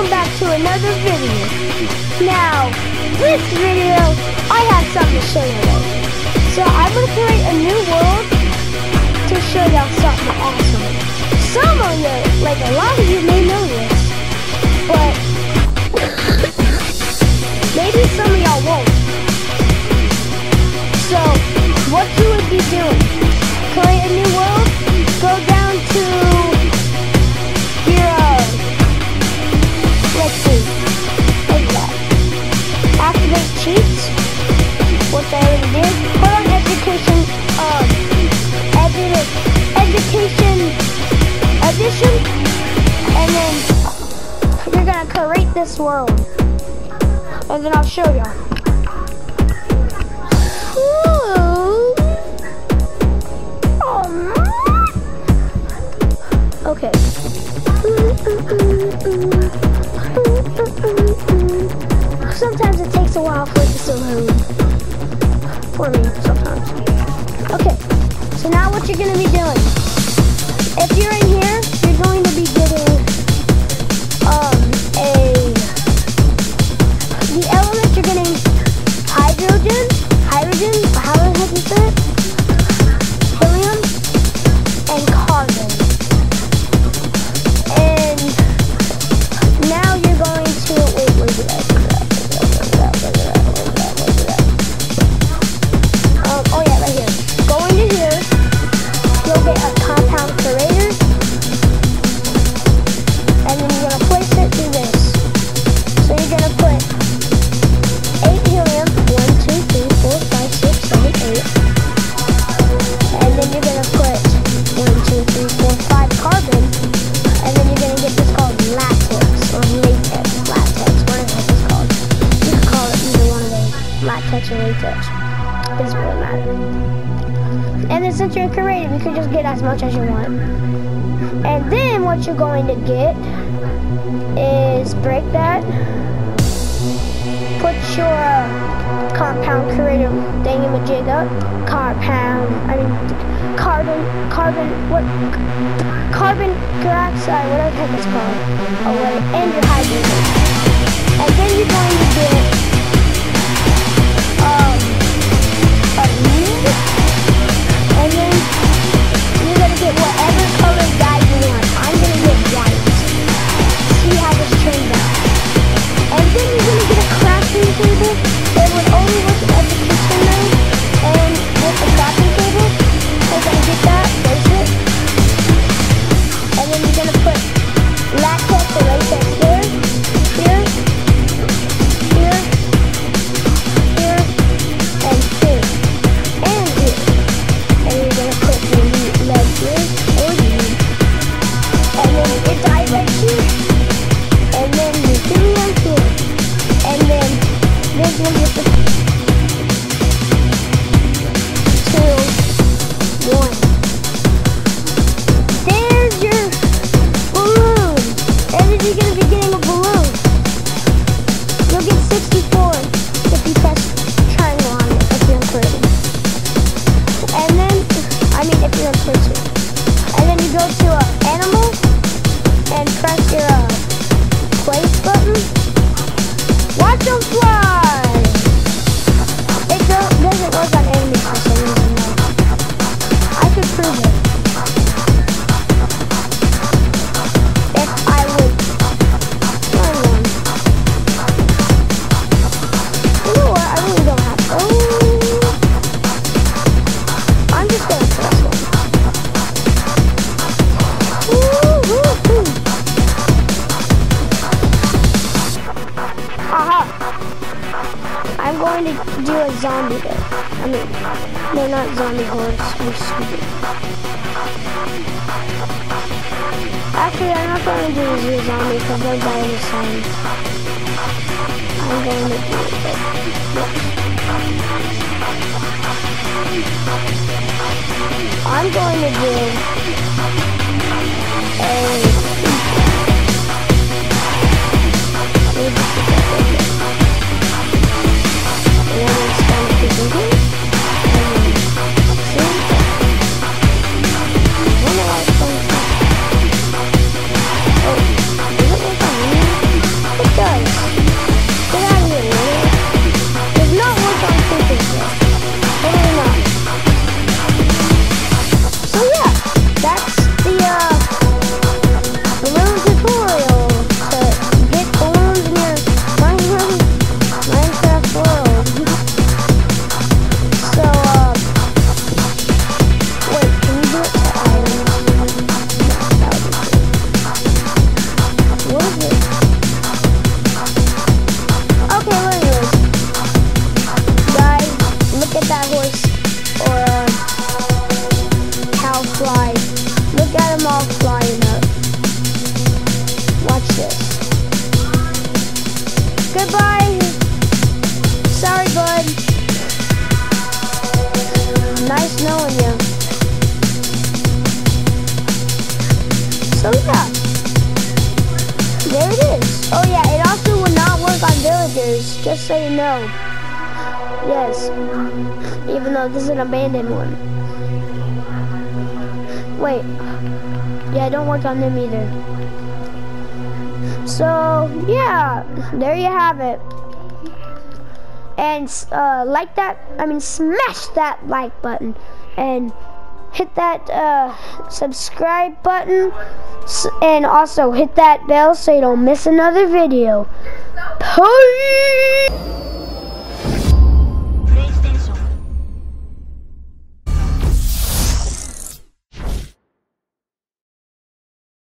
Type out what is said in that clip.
welcome back to another video. Now, this video, I have something to show you. So I'm gonna create a new world to show y'all something awesome. Some of you, like a lot of you may know this, this world. And then I'll show y'all. Okay. Sometimes it takes a while for it to load. For me, sometimes. Okay, so now what you're gonna be doing. If you're in here, you're going to actually. It doesn't really matter. And then since you're in creative, you can just get as much as you want. And then what you're going to get is break that. Put your uh, compound creative thingamajig up. Compound, I mean, carbon, carbon, what? Carbon dioxide, whatever the heck it's called. Away, and your hydrogen. And then you're going to get You're getting a Balloon. You'll get 60 No, they're not zombie hordes. We're stupid. Actually, I'm not going to do the zombie because they're dying. I'm going to do it, but... Nice knowing you. So yeah. There it is. Oh yeah, it also will not work on villagers, just so you know. Yes. Even though this is an abandoned one. Wait. Yeah, it don't work on them either. So, yeah, there you have it. And uh, like that, I mean, smash that like button. And hit that uh, subscribe button. And also hit that bell so you don't miss another video. Bye!